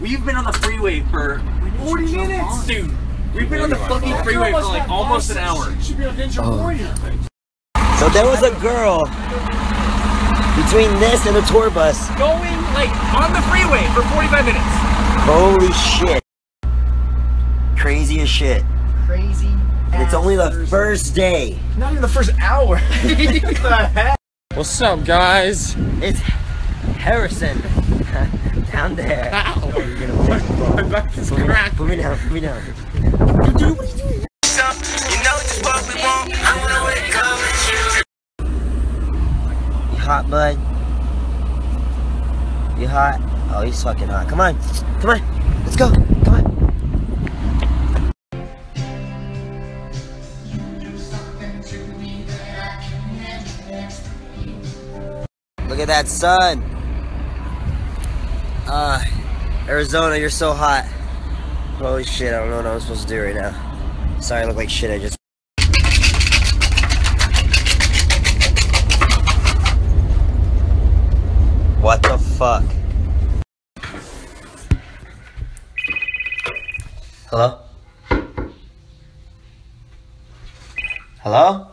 We've been on the freeway for 40 minutes, dude. We've been on the fucking freeway for like almost an hour. Should be a ninja Oh. warrior. So there was a girl between this and the tour bus. Going like on the freeway for 45 minutes. Holy shit. Crazy as shit. Crazy. And it's only the first day. Not even the first hour. what the heck? What's up, guys? It's Harrison. down there. My back is. Put me down, put me down. You hot, bud? You hot? Oh, he's fucking hot. Come on. Come on. Let's go. Come on. Look at that sun. Uh, Arizona, you're so hot. Holy shit, I don't know what I'm supposed to do right now. Sorry, I look like shit. I just. What the fuck? Hello? Hello?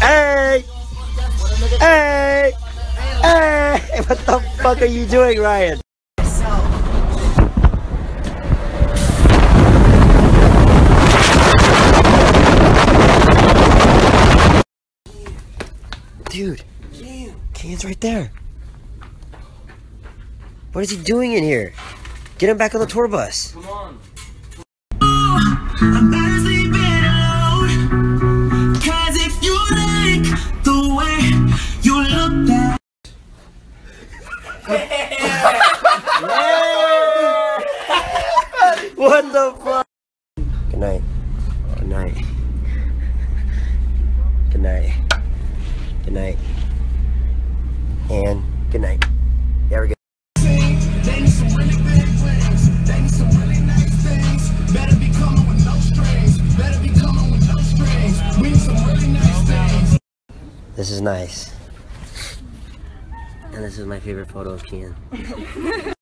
Hey! Hey! Hey! What the fuck are you doing, Ryan? Dude, Can's right there. What is he doing in here? Get him back on the tour bus. Come on. What the fuck? Good night. Good night. Good night. Good night. And good night. There we go. They need some really big wings. They need some really nice things. Better be coming with no strings. Better be coming with no strings. We need some really nice things. This is nice. And this is my favorite photo of Kian.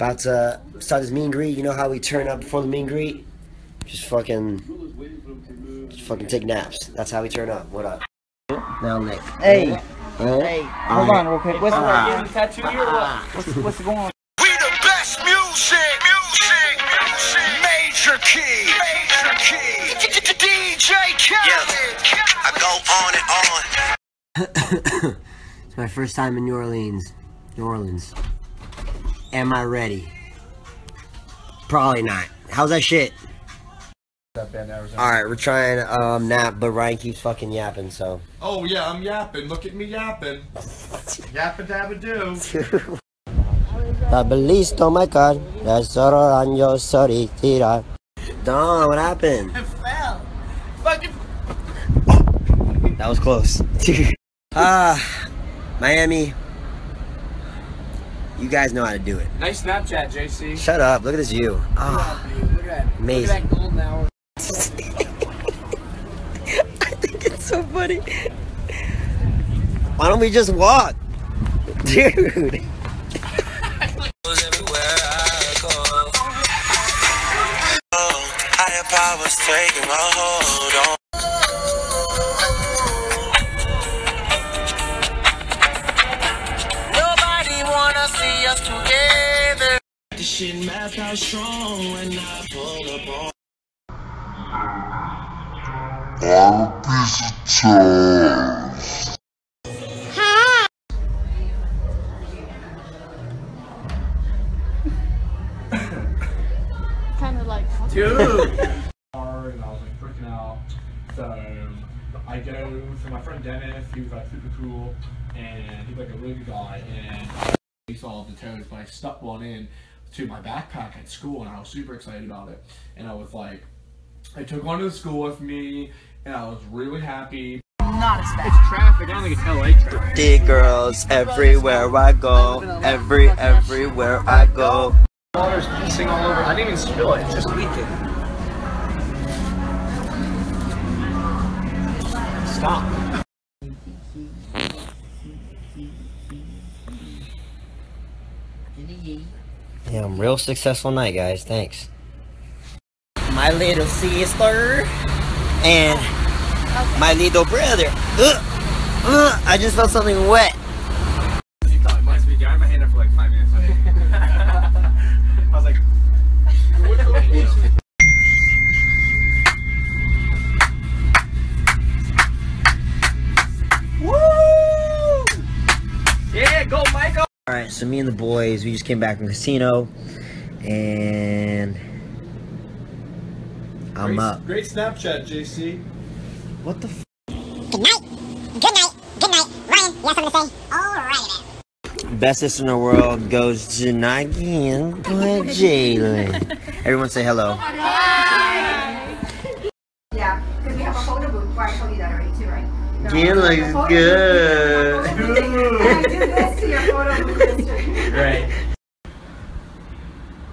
About to start this meet and greet. You know how we turn up before the meet and greet? Just fucking, just fucking take naps. That's how we turn up. What up? Now Nick. Hey, Huh? hey, hold on real quick. What's, ah. Getting a tattoo here or what? Ah. what's, what's going on? We the best music. Music. Music. Major key. Major key. DJ Khaled. I go on and on. It's my first time in New Orleans. New Orleans. Am I ready? Probably not. How's that shit? Alright, we're trying to um, nap, but Ryan keeps fucking yapping, so. Oh yeah, I'm yapping. Look at me yapping. Yappa dabba do. Stabilisto, oh my god. That's all on your sorry, tira. Don, what happened? I fell. Fucking. That was close. ah, Miami. You guys know how to do it. Nice Snapchat, JC. Shut up. Look at this view. Ah, Look at that. amazing. Look at that golden hour. I think it's so funny. Why don't we just walk? Dude. Higher powers taking a hold on. Shit math how strong when I pull up on. kind of like Dude. hard and I was like freaking out. So I go to my friend Dennis, he was like super cool and he's like a really good guy and I saw the toes, but I stuck one in to my backpack at school and I was super excited about it. And I was like, I took one to the school with me and I was really happy. Not as bad. It's traffic. I don't think it's LA traffic. D girls everywhere I go. Every, everywhere I go. Water's pissing all over. I didn't even spill it. It's just leaking. Stop. Real successful night, guys. Thanks. My little sister and my little brother. Ugh, ugh, I just felt something wet. So me and the boys, we just came back from casino, and I'm up. Great Snapchat, JC. What the? F- Good night. Good night. Good night. Ryan, you have something to say? Alrighty then. Best sister in the world goes to Nike but Jalen. Everyone say hello. Yeah, because we have a photo booth. Well, I told you that already too, right? You We looks good. booth. I do this to your photo booth history. Right.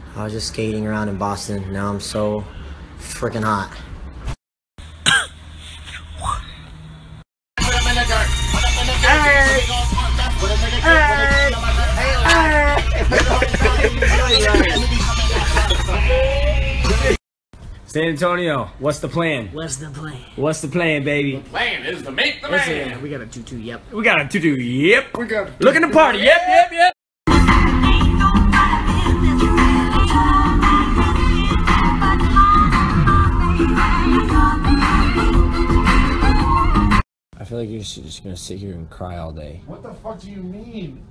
I was just skating around in Boston. Now I'm so freaking hot. San Antonio, what's the plan? What's the plan? What's the plan, baby? The plan is to make the Listen, man. we got a tutu, yep. We got a tutu, yep. We got Looking to party, yep, yep, yep. I feel like you're just, just gonna sit here and cry all day. What the fuck do you mean?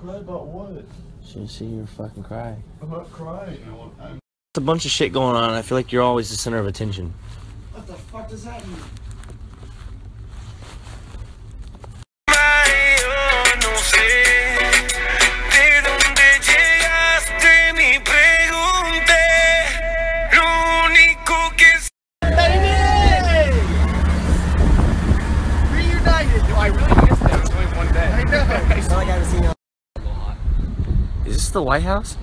Cry about what? Should sit here and fucking cry. I'm not crying. I'm... It's a bunch of shit going on. I feel like you're always the center of attention. What the fuck does that mean? The White House?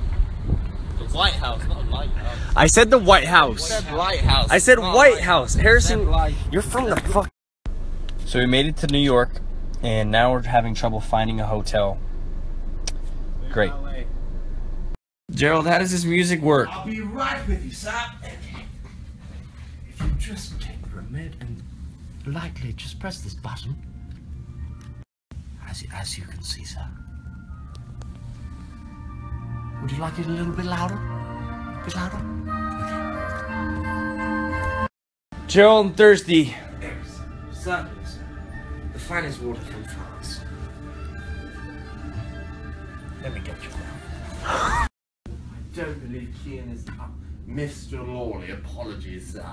The White House, not White House. I said the White House. White House. I said White House. Harrison, Light. you're from the fuck. So we made it to New York, and now we're having trouble finding a hotel. Great. Gerald, how does this music work? I'll be right with you, sir. If you just take the remote and lightly just press this button. As you, as you can see, sir. Would you like it a little bit louder? A bit louder? Gerald, I'm thirsty. Certainly. The finest water from France. Let me get you one. I don't believe Kian is up. Mr. Lawley, apologies, sir.